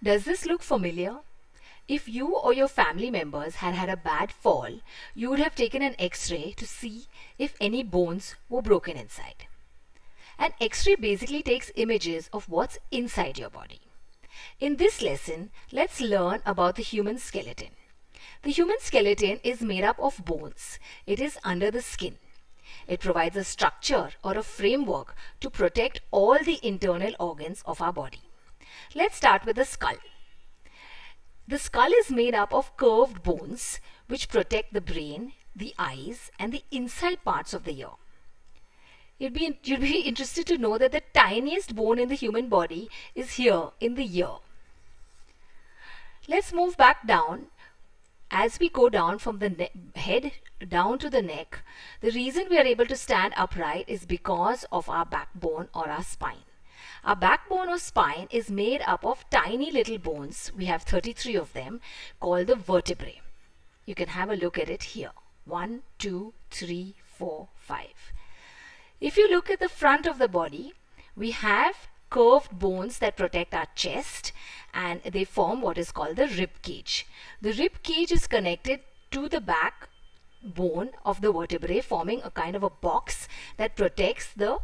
Does this look familiar? If you or your family members had had a bad fall, you would have taken an x-ray to see if any bones were broken inside. An x-ray basically takes images of what's inside your body. In this lesson, let's learn about the human skeleton. The human skeleton is made up of bones. It is under the skin. It provides a structure or a framework to protect all the internal organs of our body. Let's start with the skull. The skull is made up of curved bones which protect the brain, the eyes and the inside parts of the ear. You'd be, you'd be interested to know that the tiniest bone in the human body is here in the ear. Let's move back down. As we go down from the head down to the neck, the reason we are able to stand upright is because of our backbone or our spine. Our backbone or spine is made up of tiny little bones. We have 33 of them called the vertebrae. You can have a look at it here. One, two, three, four, five. If you look at the front of the body, we have curved bones that protect our chest and they form what is called the rib cage. The rib cage is connected to the back bone of the vertebrae forming a kind of a box that protects the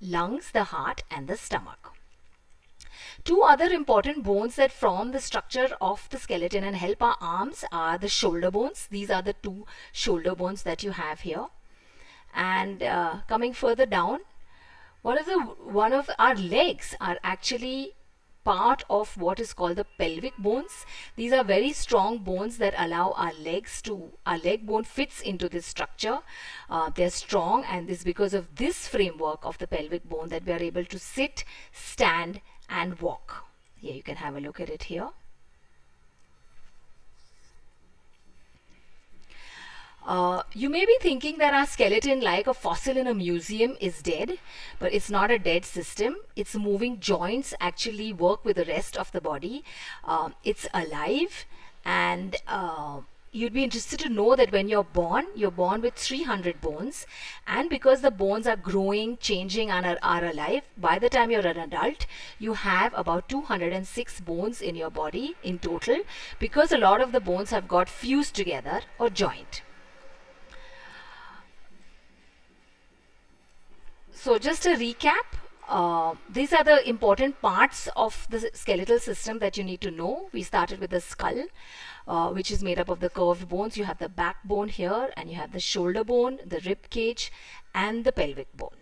lungs, the heart and the stomach. Two other important bones that form the structure of the skeleton and help our arms are the shoulder bones. These are the two shoulder bones that you have here and uh, coming further down one of the one of our legs are actually part of what is called the pelvic bones. These are very strong bones that allow our legs to our leg bone fits into this structure. Uh, they're strong and this because of this framework of the pelvic bone that we are able to sit stand and walk. Here you can have a look at it here Uh, you may be thinking that our skeleton, like a fossil in a museum, is dead, but it's not a dead system. Its moving joints actually work with the rest of the body. Uh, it's alive and uh, you'd be interested to know that when you're born, you're born with 300 bones and because the bones are growing, changing and are, are alive, by the time you're an adult, you have about 206 bones in your body in total because a lot of the bones have got fused together or joined. So just a recap, uh, these are the important parts of the skeletal system that you need to know. We started with the skull, uh, which is made up of the curved bones. You have the backbone here and you have the shoulder bone, the rib cage and the pelvic bone.